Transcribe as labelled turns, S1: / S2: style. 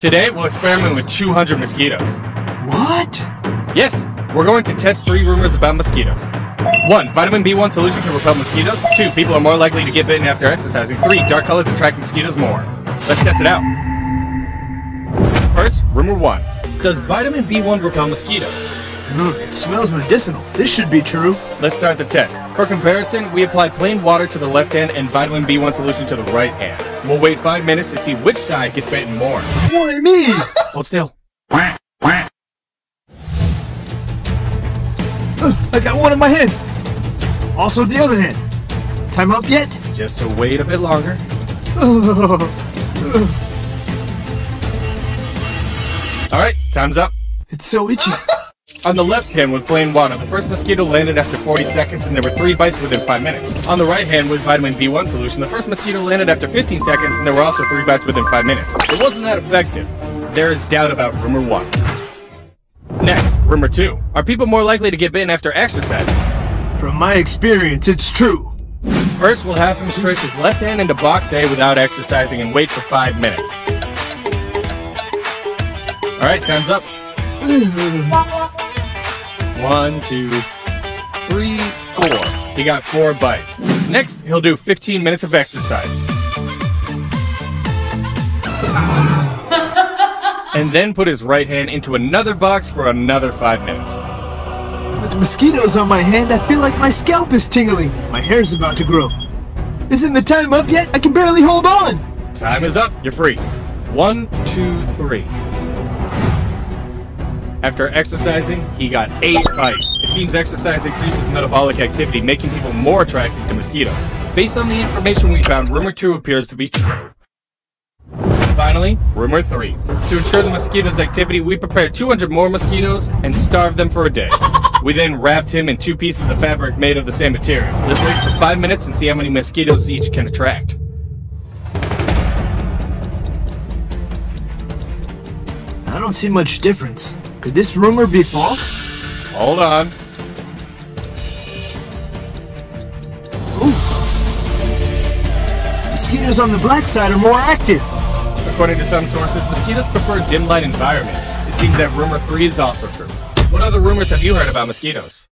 S1: Today, we'll experiment with 200 mosquitoes.
S2: What?
S1: Yes, we're going to test three rumors about mosquitoes. One, vitamin B1 solution can repel mosquitoes. Two, people are more likely to get bitten after exercising. Three, dark colors attract mosquitoes more. Let's test it out. First, rumor one. Does vitamin B1 repel mosquitoes?
S2: Mm, it smells medicinal. This should be true.
S1: Let's start the test. For comparison, we apply plain water to the left hand and vitamin B1 solution to the right hand. We'll wait five minutes to see which side gets bitten more.
S2: Why me?
S1: Hold still.
S2: Uh, I got one in my hand. Also the other hand. Time up yet?
S1: Just to wait a bit longer. Alright, time's up.
S2: It's so itchy.
S1: On the left hand with plain water, the first mosquito landed after 40 seconds and there were 3 bites within 5 minutes. On the right hand with vitamin B1 solution, the first mosquito landed after 15 seconds and there were also 3 bites within 5 minutes. It wasn't that effective. There is doubt about rumor 1. Next, rumor 2. Are people more likely to get bitten after exercising?
S2: From my experience, it's true.
S1: First, we'll have him stretch his left hand into box A without exercising and wait for 5 minutes. Alright, time's up. One, two, three, four. He got four bites. Next, he'll do 15 minutes of exercise. and then put his right hand into another box for another five minutes.
S2: With mosquitoes on my hand, I feel like my scalp is tingling. My hair's about to grow. Isn't the time up yet? I can barely hold on.
S1: Time is up. You're free. One, two, three. After exercising, he got eight bites. It seems exercise increases metabolic activity, making people more attracted to mosquitoes. Based on the information we found, rumor two appears to be true. Finally, rumor three. To ensure the mosquito's activity, we prepared 200 more mosquitoes and starved them for a day. We then wrapped him in two pieces of fabric made of the same material. Let's wait for five minutes and see how many mosquitoes each can attract.
S2: I don't see much difference. Could this rumor be false?
S1: Hold on.
S2: Ooh. Mosquitoes on the black side are more active.
S1: According to some sources, mosquitoes prefer dim light environments. It seems that rumor 3 is also true. What other rumors have you heard about mosquitoes?